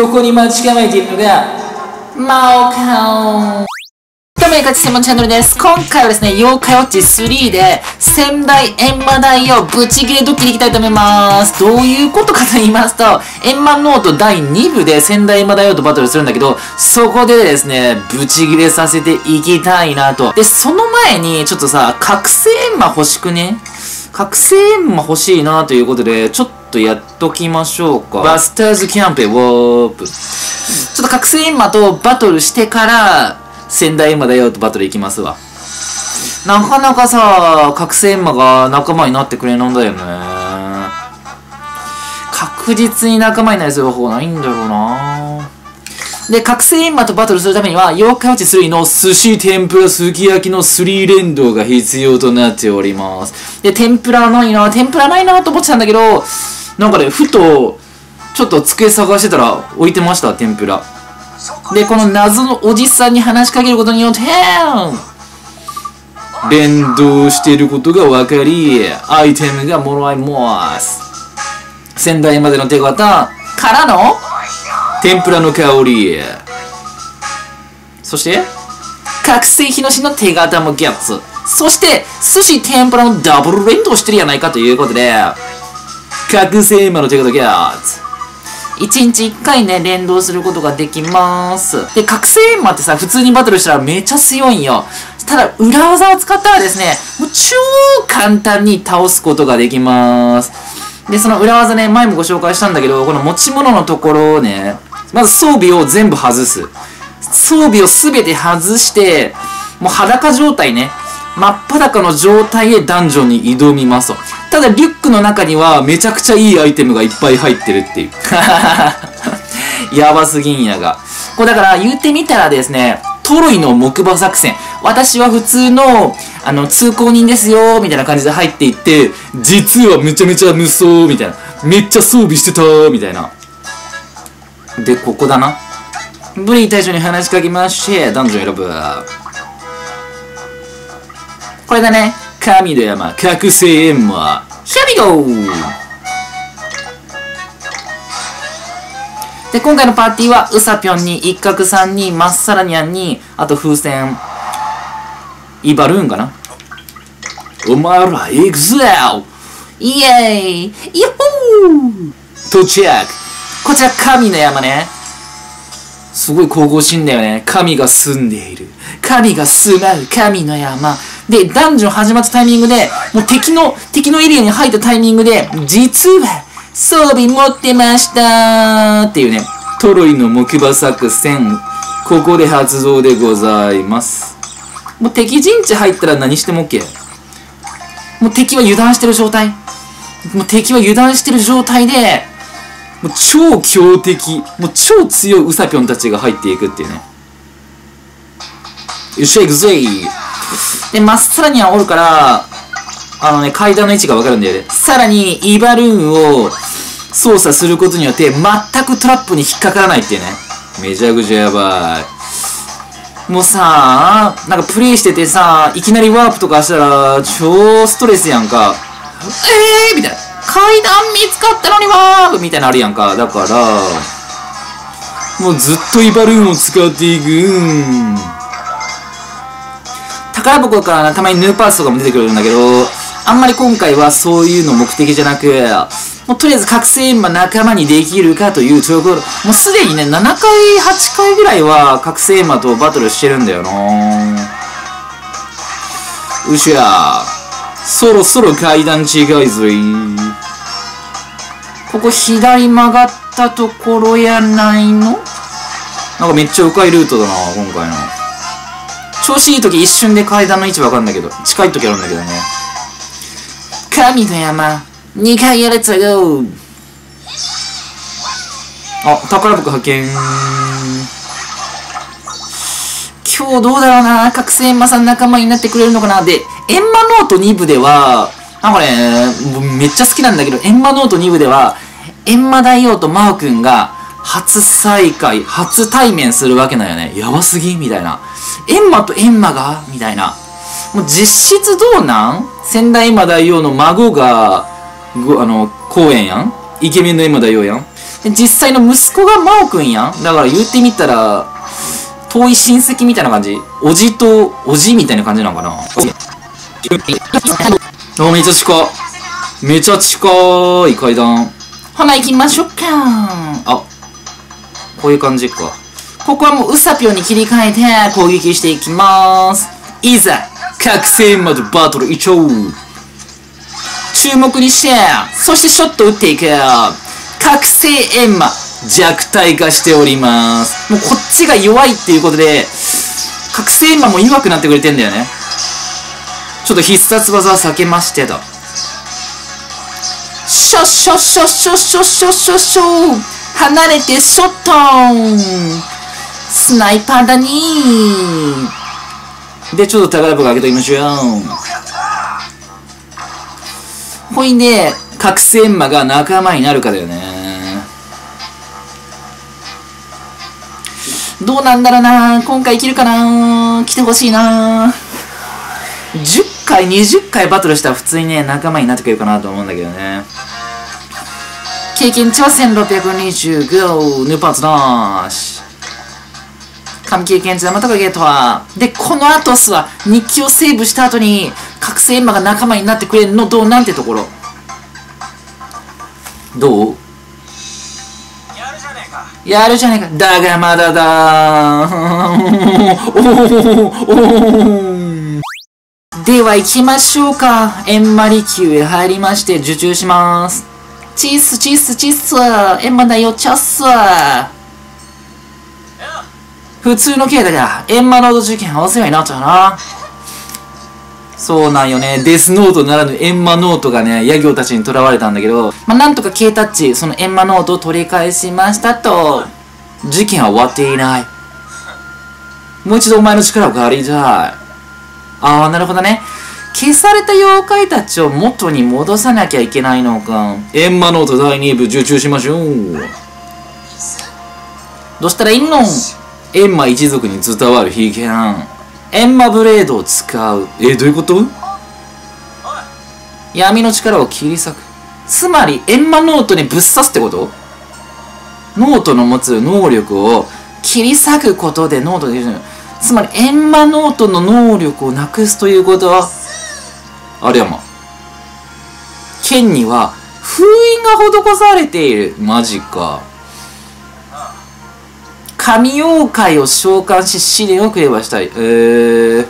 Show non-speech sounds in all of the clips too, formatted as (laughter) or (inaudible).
ここに待ち構えているのが、マオカオどうも、かち専門チャンネルです。今回はですね、妖怪ウォッチ3で、先代閻魔大王ブチ切れドッキリいきたいと思います。どういうことかと言いますと、閻魔ノート第2部で先代閻魔大王とバトルするんだけど、そこでですね、ブチ切れさせていきたいなと。で、その前に、ちょっとさ、覚醒閻魔欲しくね？覚醒閻魔欲しいなということで、ちょっととやっときましょうか。バスターズキャンペーン、ワープ。ちょっと覚醒閻魔とバトルしてから、仙台閻魔だよとバトル行きますわ。なかなかさ、覚醒閻魔が仲間になってくれなんだよね。確実に仲間になりそうな方ないんだろうなで、覚醒閻魔とバトルするためには、妖怪ウォッチ3の寿司、天ぷら、すき焼きの3連動が必要となっております。で、天ぷらないな天ぷらないなと思ってたんだけど、なんかね、ふと、ちょっと机探してたら置いてました、天ぷら。で、この謎のおじさんに話しかけることによって、連動していることが分かり、アイテムがもらえます。仙台までの手形からの天ぷらの香り。そして、覚醒日のしの手形もゲッツ。そして、寿司天ぷらのダブル連動してるやないかということで、覚醒魔の手形ゲッツ。1日1回ね、連動することができます。で、覚醒魔ってさ、普通にバトルしたらめちゃ強いんよ。ただ、裏技を使ったらですね、もう超簡単に倒すことができます。で、その裏技ね、前もご紹介したんだけど、この持ち物のところをね、まず装備を全部外す。装備をすべて外して、もう裸状態ね。真っ裸の状態でダンジョンに挑みますと。ただ、リュックの中にはめちゃくちゃいいアイテムがいっぱい入ってるっていう。(laughs) やばすぎんやが。これだから言ってみたらですね、トロイの木馬作戦。私は普通の、あの、通行人ですよ、みたいな感じで入っていって、実はめちゃめちゃ無双、みたいな。めっちゃ装備してた、みたいな。で、ここだな。ブリー隊長に話しかけまして、ダンジョン選ぶ。これだね。神の山、覚醒閻魔。Here we go! で、今回のパーティーは、ウサピョンに、一角さんに、マッサラニャンに、あと風船、イバルーンかな。お前ら、行くぜイエーイ。イッホー。到着。こちら、神の山ね。すごい神々しいんだよね。神が住んでいる。神が住まう神の山。で、ダンジョン始まったタイミングで、もう敵の、敵のエリアに入ったタイミングで、実は、装備持ってましたっていうね、トロイの木馬作戦、ここで発動でございます。もう敵陣地入ったら何しても OK。もう敵は油断してる状態。もう敵は油断してる状態で、もう超強敵、もう超強いウサピョンたちが入っていくっていうね。よっしゃ、行くぜで、まっさらにはおるから、あのね、階段の位置がわかるんだよね。さらに、イバルーンを操作することによって、全くトラップに引っかからないっていうね。めちゃくちゃやばい。もうさ、なんかプレイしててさ、いきなりワープとかしたら、超ストレスやんか。えーみたいな。階段見つかったのにワーみたいなのあるやんか。だから、もうずっとイバルーンを使っていく。宝箱からたまにヌーパースとかも出てくるんだけど、あんまり今回はそういうの目的じゃなく、もうとりあえず覚醒閻魔仲間にできるかというところ、もうすでにね、7回、8回ぐらいは覚醒閻魔とバトルしてるんだよなうしゃそろそろ階段違いぞい。ここ左曲がったところやないの？なんかめっちゃ迂回ルートだな、今回の。調子いい時一瞬で階段の位置わかんだけど、近い時あるんだけどね。神の山、2回やれつよあ、宝箱発見。今日どうだろうな覚醒閻魔さん仲間になってくれるのかなで、閻魔ノート2部では、なんかね、めっちゃ好きなんだけど、閻魔ノート2部では、閻魔大王と真央くんが、初再会、初対面するわけなんよね。やばすぎみたいな。閻魔と閻魔が？みたいな。もう実質どうなん？仙台閻魔大王の孫が、ごあの、公園やん？イケメンの閻魔大王やん？で実際の息子が真央くんやん？だから言ってみたら遠い親戚みたいな感じ。おじとおじみたいな感じなのかな？あめっちゃ近いめちゃ近い階段。ほな行きましょうか。あこういう感じか。ここはもうウサピョンに切り替えて攻撃していきます。いざ覚醒までバトル一丁注目にしてそしてショット打っていく。覚醒エンマ弱体化しております。もうこっちが弱いっていうことで覚醒エンマも弱くなってくれてんだよねちょっと必殺技は避けましてとショッショッショッショッショッショッショッショッ。離れてショットン。スナイパーだに。で、ちょっと宝箱開けときましょう。ほいで、覚醒魔が仲間になるかだよね。どうなんだろうな。今回生きるかな。来てほしいな。10回、20回バトルしたら普通にね、仲間になってくれるかなと思うんだけどね。経験値は1625、ヌーパーツなし。神経験値玉とかゲートは。で、この後すは日記をセーブした後に、覚醒エンマが仲間になってくれるのどうなんてところ。どう？やるじゃねえかやるじゃねえか。だがまだだー。(laughs) では行きましょうか。エンマリ級へ入りまして受注します。チースチースチースエンマだよチャッス普通のケイだが、エンマノード受験お世話になっちゃうな。そうなんよね。デスノートならぬエンマノートがね、ヤ行たちに囚われたんだけど、まあ、なんとか K タッチ、そのエンマノートを取り返しましたと。事件は終わっていない。もう一度お前の力を借りたい。ああ、なるほどね。消された妖怪たちを元に戻さなきゃいけないのか。エンマノート第2部受注しましょう。どうしたらいいの？エンマ一族に伝わる秘剣。エンマブレードを使う。え、どういうこと？闇の力を切り裂く。つまり、エンマノートにぶっ刺すってこと？ノートの持つ能力を切り裂くことでノートできる。つまり、エンマノートの能力をなくすということは、あれやま。剣には封印が施されている。マジか。神妖怪を召喚し試練をくればしたい。えー。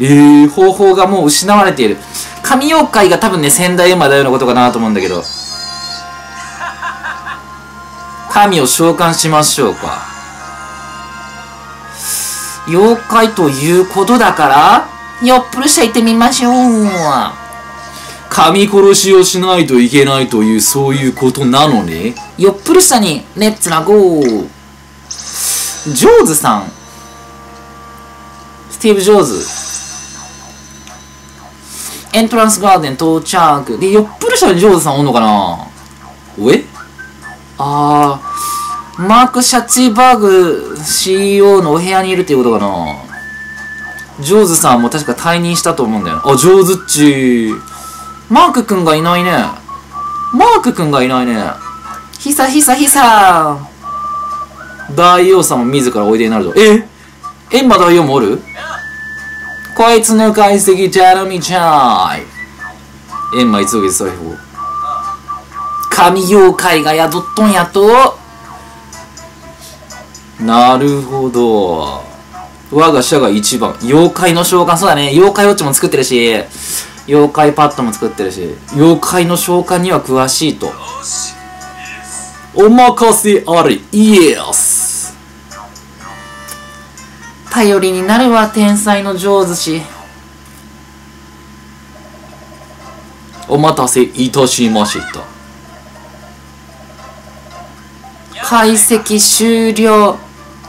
えー、方法がもう失われている。神妖怪が多分ね、仙台馬だようなことかなと思うんだけど。神を召喚しましょうか。妖怪ということだから、よっぷるしゃ行ってみましょう。神殺しをしないといけないという、そういうことなのね？よっぷる下に、レッツラゴー。ジョーズさん。スティーブ・ジョーズ。エントランスガーデン到着。で、よっぷる下にジョーズさんおんのかな？おえ？あー、マーク・シャッチバーグ CEO のお部屋にいるっていうことかなジョーズさんも確か退任したと思うんだよな。あ、ジョーズっちマークくんがいないね。マークくんがいないね。ひさひさひさ大王さんも自らおいでになるぞ。え？エンマ大王もおる？こいつの解析チャラミチャイ。エンマ一族財宝。神妖怪が宿っとんやと。なるほど。我が社が一番。妖怪の召喚。そうだね。妖怪ウォッチも作ってるし。妖怪パッドも作ってるし。妖怪の召喚には詳しいと。お任せあれ、イエス。頼りになるわ、天才の上手し。お待たせいたしました。解析終了。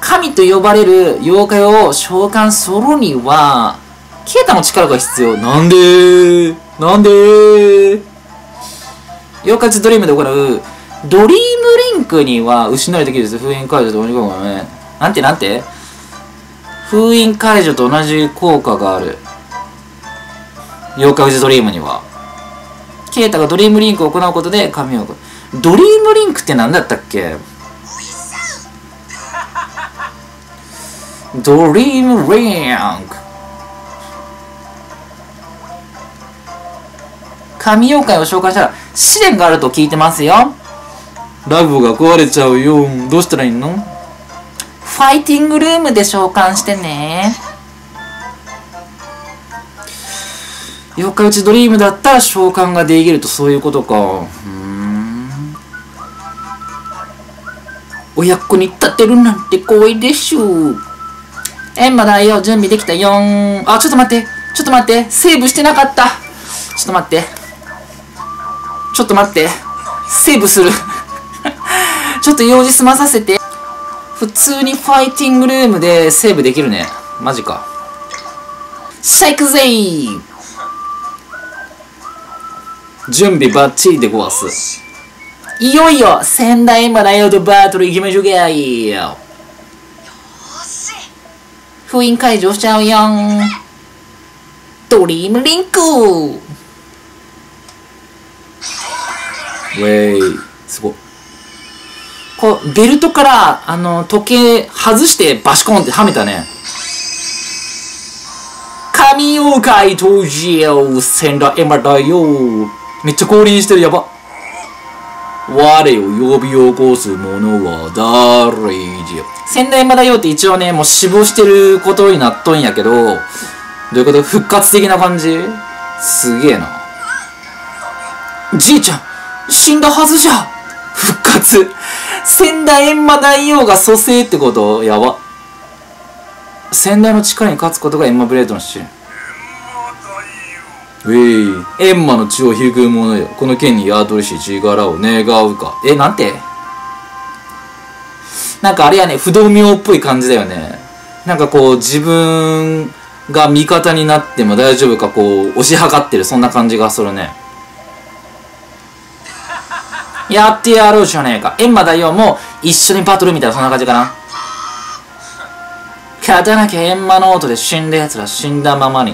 神と呼ばれる妖怪を召喚するには、ケータの力が必要。なんで？ーなんで？ー妖怪ズドリームで行うドリームリンクには失われてきるです。封印解除と同じ効果がね。なんてなんて？封印解除と同じ効果がある。妖怪ウジドリームには。ケータがドリームリンクを行うことで神をドリームリンクって何だったっけ？ドリームリンク神妖怪を召喚したら試練があると聞いてますよ。ラブが壊れちゃうよ。どうしたらいいの？ファイティングルームで召喚してね。妖怪打ちドリームだったら召喚ができるとそういうことか。うーん。親子に立てるなんて光栄でしょエンマだよ準備できた？よんあちょっと待って。ちょっと待って。セーブしてなかった。ちょっと待って。ちょっと待って。セーブする。(laughs) ちょっと用事済まさせて。普通にファイティングルームでセーブできるね。マジか。シャイクゼイ準備バッチリでごわす。いよいよ仙台まだよとバトル行きましょうかい。封印解除しちゃうよん。ドリームリンク。ウェイすご。いこうベルトからあの時計外してバシコンってはめたね。神妖怪登場仙台エマだよ。めっちゃ降臨してる。やば。我を呼び起こす者は誰じゃ仙台エマだよって一応ねもう死亡してることになっとんやけどどういうこと？復活的な感じ？すげえな。じいちゃん死んだはずじゃ。復活。仙台閻魔大王が蘇生ってこと？やば。仙台の力に勝つことが閻魔ブレードの試練ウェイ閻魔の血を引く者よ。この剣に宿りし力を願うか。えなんて？なんかあれやね不動明っぽい感じだよねなんかこう自分が味方になっても大丈夫かこう押し量ってるそんな感じがするねやってやろうじゃねえか。エンマ大王も一緒にバトルみたいなそんな感じかな。勝たなきゃエンマノートで死んだ奴ら死んだままに。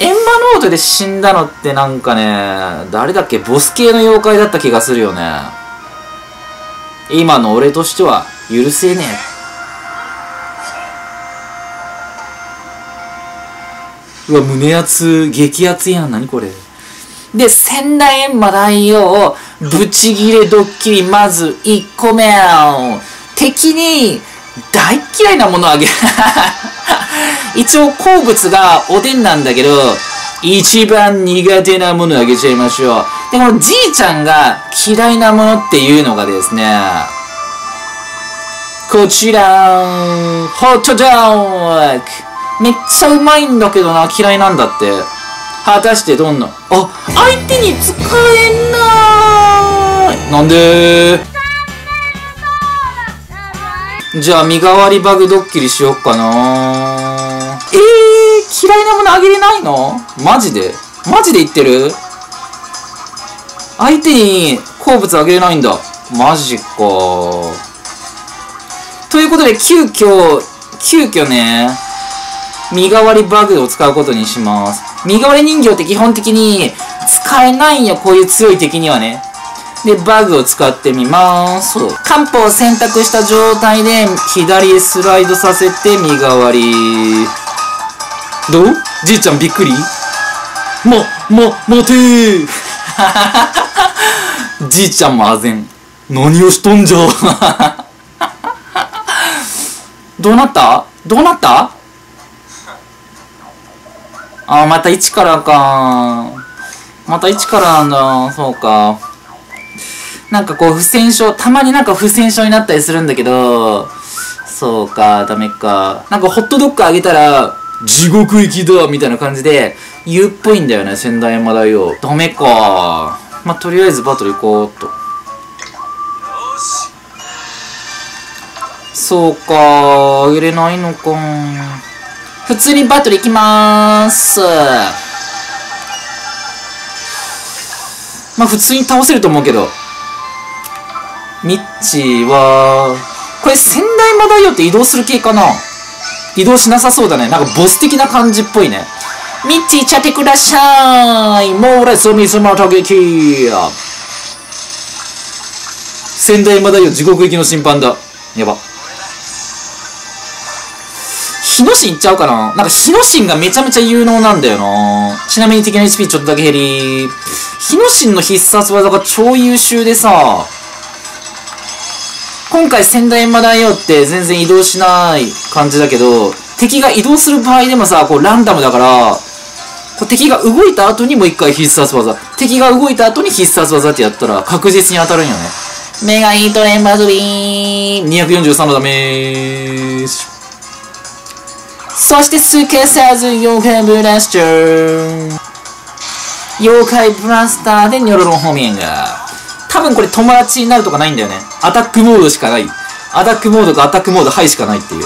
エンマノートで死んだのってなんかね、誰だっけ？ボス系の妖怪だった気がするよね。今の俺としては許せねえ。うわ、胸圧、激圧やん。何これ。で、仙台閻魔大王、ブチギレドッキリ、まず1個目。敵に大嫌いなものあげる。(laughs) 一応好物がおでんなんだけど、一番苦手なものあげちゃいましょう。で、このじいちゃんが嫌いなものっていうのがですね、こちら、ホットドッグ。めっちゃうまいんだけどな、嫌いなんだって。果たしてどんな、あ、相手に使えないなんで？じゃあ、身代わりバグドッキリしよっかなえー、嫌いなものあげれないの？マジで？マジで言ってる？相手に好物あげれないんだ。マジか。ということで、急遽、急遽ね、身代わりバグを使うことにします。身代わり人形って基本的に使えないんよ、こういう強い敵にはね。で、バグを使ってみます。漢方を選択した状態で、左へスライドさせて、身代わり。どう？じいちゃんびっくり？ま、ま、待てー (laughs) じいちゃんもあぜん。何をしとんじゃどうなった？どうなった？あー、また1からかまた1からなんだ。そうか。なんかこう、不戦勝、たまになんか不戦勝になったりするんだけど、そうか、ダメか。なんかホットドッグあげたら、地獄行きだみたいな感じで、言うっぽいんだよね、仙台山大王。ダメか。まあ、とりあえずバトル行こうっと。よしそうか、あげれないのか。普通にバトル行きまーす。まあ普通に倒せると思うけど。ミッチーは、これ仙台マダイオって移動する系かな？移動しなさそうだね。なんかボス的な感じっぽいね。ミッチー、ちゃってください。猛烈水の突撃。仙台まだよ地獄行きの審判だやば日野神いっちゃうかな？なんか日野神がめちゃめちゃ有能なんだよな。ちなみに敵の HP ちょっとだけ減り日野神の必殺技が超優秀でさ。今回仙台まだよって全然移動しない感じだけど敵が移動する場合でもさこうランダムだからこう敵が動いた後にもう一回必殺技。敵が動いた後に必殺技ってやったら確実に当たるんよね。メガヒートレンバズビーン。243のダメージそしてスケサーズ妖怪ブラスター。妖怪ブラスターでニョロロン方面が。多分これ友達になるとかないんだよね。アタックモードしかない。アタックモードかアタックモードハイしかないっていう。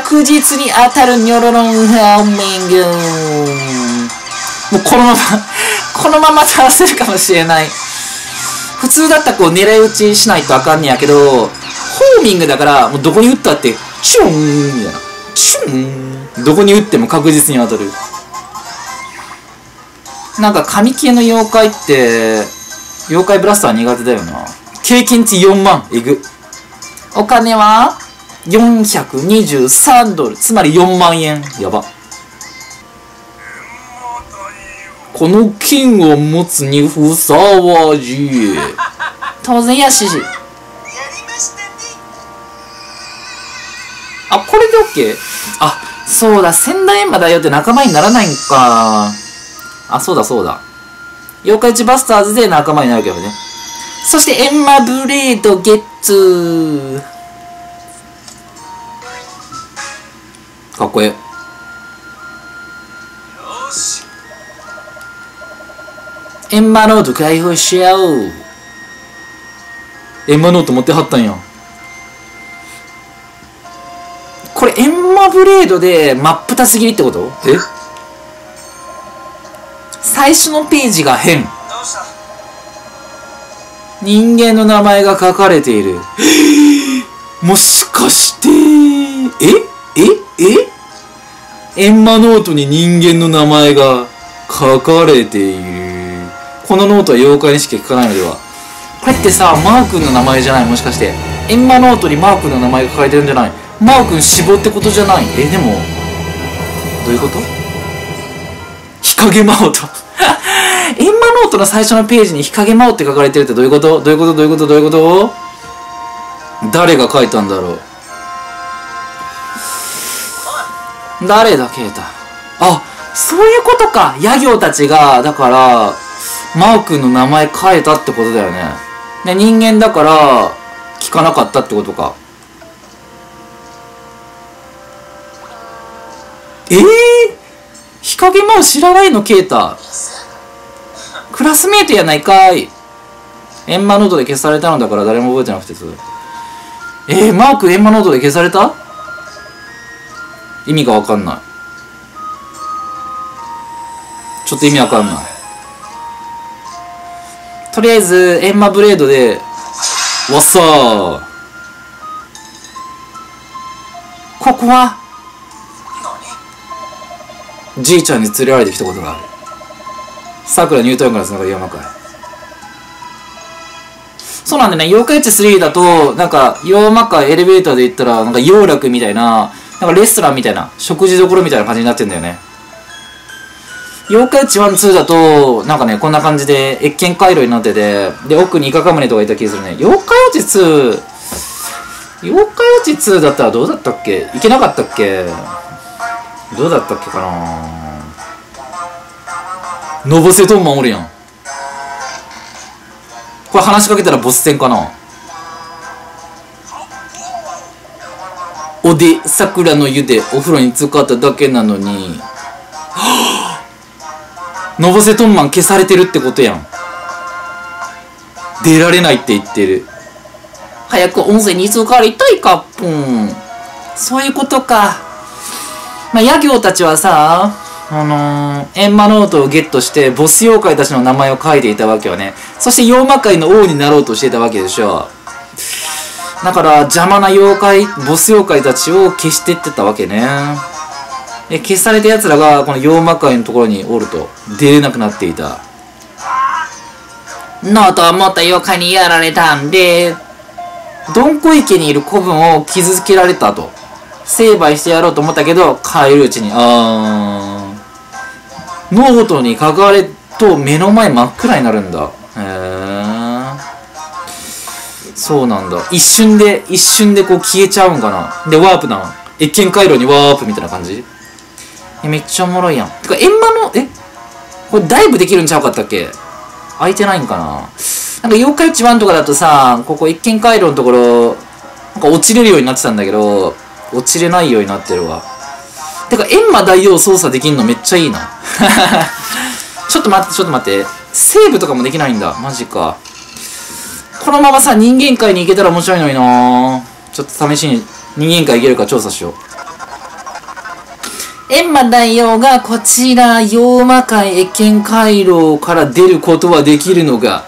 確実に当たるニョロロンハーミングもうこのまま (laughs) このまま倒せるかもしれない。普通だったらこう狙い撃ちしないとあかんねやけどホーミングだからもうどこに撃ったってシューンみたいな。シューン。どこに撃っても確実に当たる。なんか紙系の妖怪って妖怪ブラスター苦手だよな。経験値4万えぐ。お金は？423ドル。つまり4万円。やば。この金を持つにふさわしい。当然やしあこれで OK? あそうだ仙台エンマだよって仲間にならないんか。あそうだそうだ。妖怪一バスターズで仲間になるけどね。そしてエンマブレードゲッツかっこええ。エンマノート開放しよう。エンマノート持ってはったんや。これエンマブレードで真っ二つ切りってこと？え？最初のページが変。どうした？人間の名前が書かれている。もしかしてえ？え？え？エンマノートに人間の名前が書かれている。このノートは妖怪にしか効かないのでは。これってさマオくんの名前じゃない？もしかして。エンマノートにマー君の名前が書かれてるんじゃない？マー君死亡ってことじゃない？えでもどういうこと？日陰マオトエンマノートの最初のページに日陰マオって書かれてるってどういうこと？どういうこと？どういうこと？どういうこと？誰が書いたんだろう？誰だケイタ？あそういうことか。ヤ行たちがだからマー君の名前変えたってことだよね。で人間だから聞かなかったってことかええー、日陰マオ知らないのケイタクラスメートやないかい。エンマノートで消されたのだから誰も覚えてなくてそれえー、マークエンマノートで消された？意味がわかんない。ちょっと意味わかんない。とりあえずエンマブレードでわっさー。ここはじいちゃんに連れられてきたことがある。さくらニュートンからつながる山かいそうなんだね。妖怪ウチ3だとなんか妖魔界エレベーターで行ったらなんか洋楽みたいななんかレストランみたいな食事どころみたいな感じになってんだよね。妖怪ウチ1、2だと、なんかね、こんな感じで、越見回路になってて、で、奥にイカカムネとかいた気がするね。妖怪ウチ2、妖怪ウチ2だったらどうだったっけ？いけなかったっけ？どうだったっけかな？のぼせとんまんおるやん。これ話しかけたらボス戦かな？おで、桜の湯でお風呂に浸かっただけなのに、(gasps) のぼせとんまん消されてるってことやん。出られないって言ってる。早く温泉に浸かりたいかっぷん。そういうことか。まあ、ヤ行たちはさ、あのー、エンマノートをゲットして、ボス妖怪たちの名前を書いていたわけよね。そして妖魔界の王になろうとしていたわけでしょ。だから、邪魔な妖怪、ボス妖怪たちを消してってたわけね。で消された奴らがこの妖魔界のところにおると出れなくなっていたノーと思った妖怪にやられたんで、どんこ池にいる子分を傷つけられたと。成敗してやろうと思ったけど、帰るうちに、あー、ノートに関われと目の前真っ暗になるんだ。へー。そうなんだ。一瞬で、一瞬でこう消えちゃうんかな。で、ワープなの。越見回路にワープみたいな感じ？え、めっちゃおもろいやん。てか、閻魔の、え？これダイブできるんちゃうかったっけ？開いてないんかな？なんか妖怪内1とかだとさ、ここ一見回路のところ、なんか落ちれるようになってたんだけど、落ちれないようになってるわ。てか、閻魔大王操作できんのめっちゃいいな。(laughs) ちょっと待って、ちょっと待って。セーブとかもできないんだ。マジか。このままさ、人間界に行けたら面白いのになちょっと試しに人間界行けるか調査しよう。閻魔大王がこちら、妖魔界越見回廊から出ることはできるのか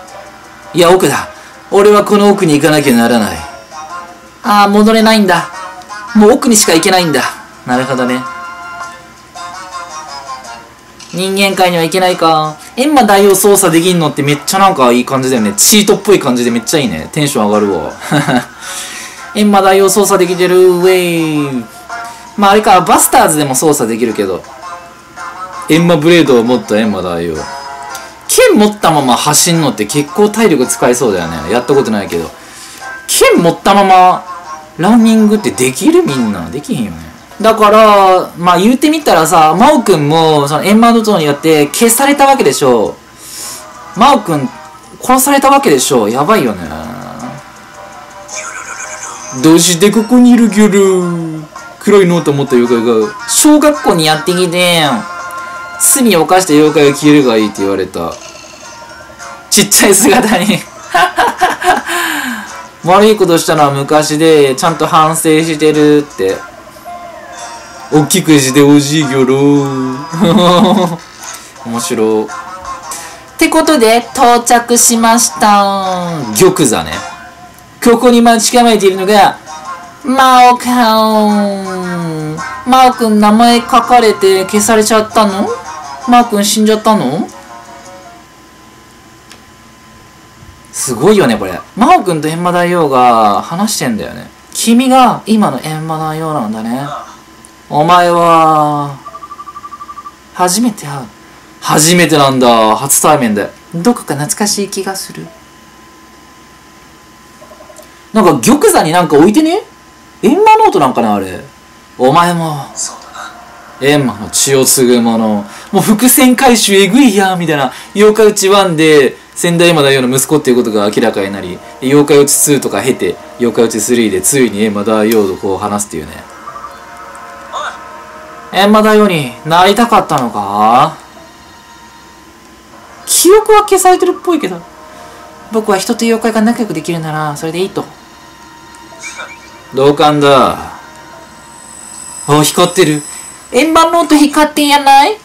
いや、奥だ。俺はこの奥に行かなきゃならない。ああ、戻れないんだ。もう奥にしか行けないんだ。なるほどね。人間界には行けないか。閻魔大王操作できんのってめっちゃなんかいい感じだよね。チートっぽい感じでめっちゃいいね。テンション上がるわ。(laughs) 閻魔大王操作できてる。ウェイ。まああれか、バスターズでも操作できるけど。閻魔ブレードを持った閻魔大王。剣持ったまま走んのって結構体力使いそうだよね。やったことないけど。剣持ったままランニングってできるみんな。できへんよね。だから、まあ言うてみたらさ、マオくんも、そのエンマノートによって消されたわけでしょ。マオくん、殺されたわけでしょ。やばいよね。どうしてここにいるギョル？黒いノート持った妖怪が、小学校にやってきて、罪を犯した妖怪が消えるがいいって言われた。ちっちゃい姿に悪いことしたのは昔で、ちゃんと反省してるって。大きくしてほしいギョロ (laughs) 面白ってことで到着しました。玉座ね。ここに待ち構えているのがマオくんマオくん名前書かれて消されちゃったの？マオくん死んじゃったの？すごいよねこれマオくんと閻魔大王が話してんだよね君が今の閻魔大王なんだねお前は、初めて会う。初めてなんだ。初対面で。どこか懐かしい気がする。なんか玉座になんか置いてね閻魔ノートなんかなあれ。お前も、そうだな閻魔の血を継ぐ者。もう伏線回収えぐいやみたいな。妖怪打ち1で、仙台閻魔大王の息子っていうことが明らかになり、妖怪打ち2とか経て、妖怪打ち3でついに閻魔大王とこう話すっていうね。閻魔大王になりたかったのか？記憶は消されてるっぽいけど。僕は人と妖怪が仲良くできるなら、それでいいと。同感だ。あ、光ってる。円盤ノート光ってんやない？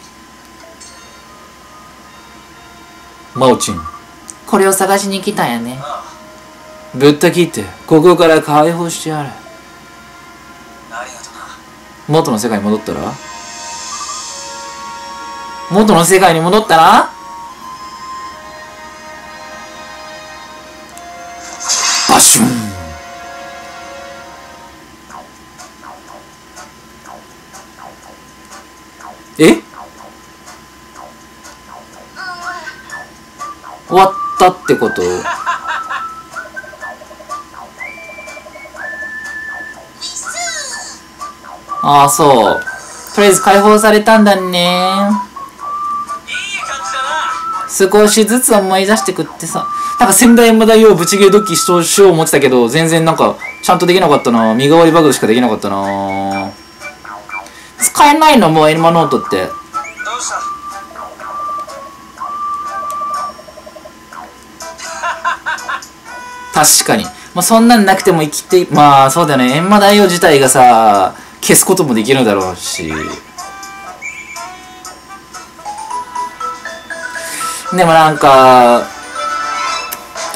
マオチン。これを探しに来たんやね。ぶった切って、ここから解放してやる。ありがとうな元の世界に戻ったら？元の世界に戻ったら？バシュンってこと？ああそう。とりあえず解放されたんだね。少しずつ思い出してくってさ。なんか仙台山大王ぶち切れドッキーしよう思ってたけど全然なんかちゃんとできなかったな。身代わりバグしかできなかったな。使えないの？もうエルマノートって。確かに。まあそんなんなくても生きてまあそうだよね。閻魔大王自体がさ消すこともできるだろうし。でもなんか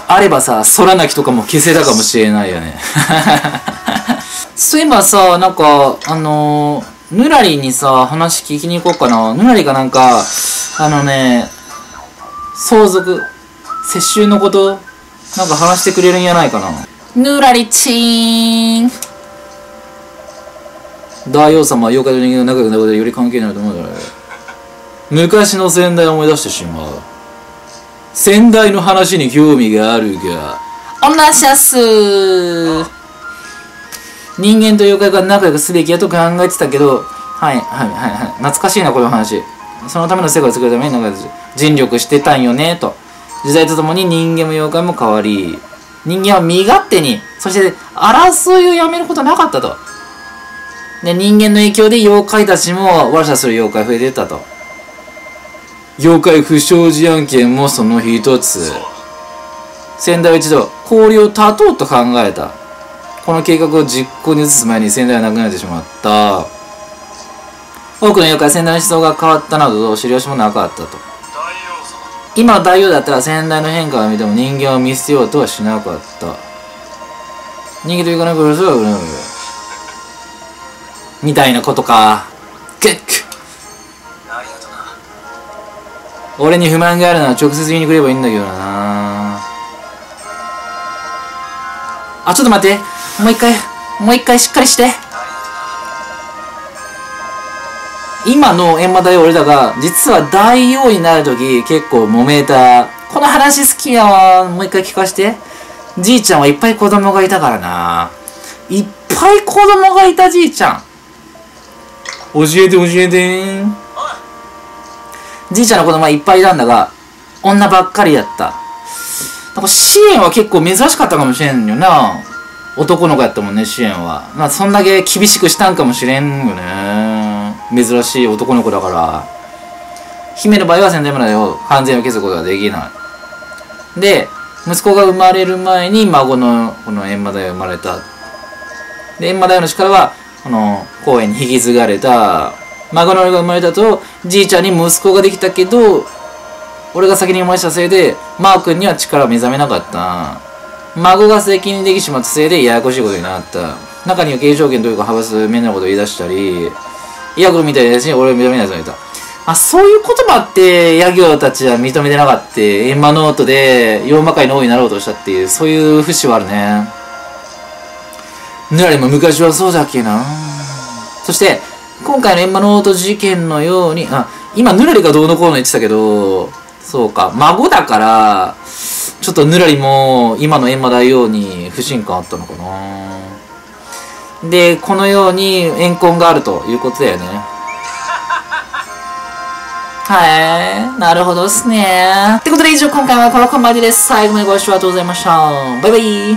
あればさ空泣きとかも消せたかもしれないよね。そういえばさなんかあのぬらりにさ話聞きに行こうかな。ぬらりがなんかあのね相続接収のことなんか話してくれるんやないかな。ぬらりちーん。大王様は妖怪と人間の仲良くなることでより関係になると思うから。昔の先代を思い出してしまう。先代の話に興味があるが。おなしゃす。人間と妖怪が仲良くすべきやと考えてたけど。はいはいはいはい。懐かしいなこの話。そのための世界を作るためになんか尽力してたんよねと時代とともに人間も妖怪も変わり人間は身勝手にそして争いをやめることなかったと。で人間の影響で妖怪たちも悪さする妖怪増えてったと。妖怪不祥事案件もその一つ。先代は一度氷を断とうと考えた。この計画を実行に移す前に先代は亡くなってしまった。多くの妖怪は先代の思想が変わったなどと知りよしもなかったと。今の大王だったら先代の変化を見ても人間を見捨てようとはしなかった。人間というかなくらそうはみたいなことか。クックありがとな。俺に不満があるなら直接言いに来ればいいんだけどな。あちょっと待って。もう一回。もう一回しっかりして今の閻魔大王俺らが実は大王になるとき結構揉めた。この話好きやわ。もう一回聞かして。じいちゃんはいっぱい子供がいたからな。いっぱい子供がいたじいちゃん。教えて教えて。じいちゃんの子供はいっぱいいたんだが女ばっかりやった。なんか支援は結構珍しかったかもしれんよな。男の子やったもんね支援は。まあそんだけ厳しくしたんかもしれんよね。珍しい男の子だから姫の場合は先代村を完全に受け継ぐことができない。で息子が生まれる前に孫のこの閻魔大が生まれた。で閻魔大の力はこの公園に引き継がれた。孫の俺が生まれたとじいちゃんに息子ができたけど俺が先に生まれたせいでマー君には力を目覚めなかった。孫が責任できてしまったせいでややこしいことになった。中には継承権というか派閥面なことを言い出したりヤグみたいなやつに俺認めない人がいたあそういう言葉ってヤギョたちは認めてなかった。エンマノートで妖魔界の王になろうとしたっていうそういう節はあるね。ぬらりも昔はそうだっけな。そして今回のエンマノート事件のようにあ今ぬらりがどうのこうの言ってたけどそうか。孫だからちょっとぬらりも今のエンマ大王に不信感あったのかな。でこのように怨恨があるということだよね。はい。なるほどっすね。ってことで以上今回はこのコンバディです最後までご視聴ありがとうございました。バイバイ。